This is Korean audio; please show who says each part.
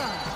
Speaker 1: 옵니다.